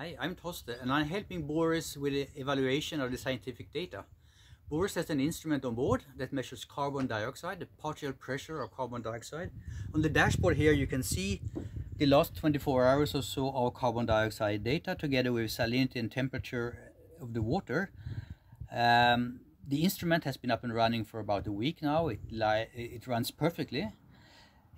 Hi, I'm Toste and I'm helping Boris with the evaluation of the scientific data. Boris has an instrument on board that measures carbon dioxide, the partial pressure of carbon dioxide. On the dashboard here you can see the last 24 hours or so of carbon dioxide data together with salinity and temperature of the water. Um, the instrument has been up and running for about a week now. It, it runs perfectly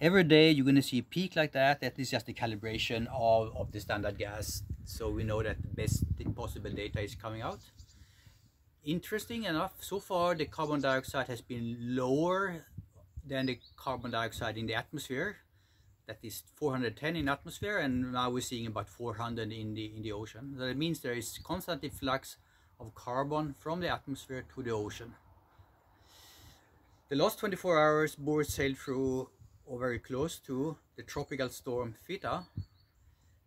every day you're going to see a peak like that that is just the calibration of, of the standard gas. So we know that the best possible data is coming out. Interesting enough so far the carbon dioxide has been lower than the carbon dioxide in the atmosphere. That is 410 in atmosphere and now we're seeing about 400 in the in the ocean. So that means there is constant flux of carbon from the atmosphere to the ocean. The last 24 hours Boris sailed through or very close to the tropical storm Theta.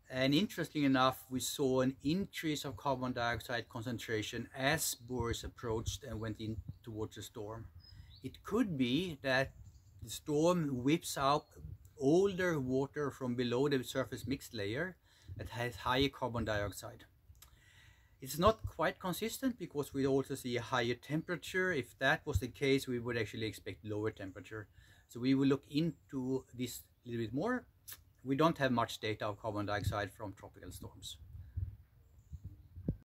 And interesting enough, we saw an increase of carbon dioxide concentration as Boris approached and went in towards the storm. It could be that the storm whips out older water from below the surface mixed layer that has higher carbon dioxide. It's not quite consistent because we also see a higher temperature. If that was the case, we would actually expect lower temperature. So we will look into this a little bit more. We don't have much data of carbon dioxide from tropical storms.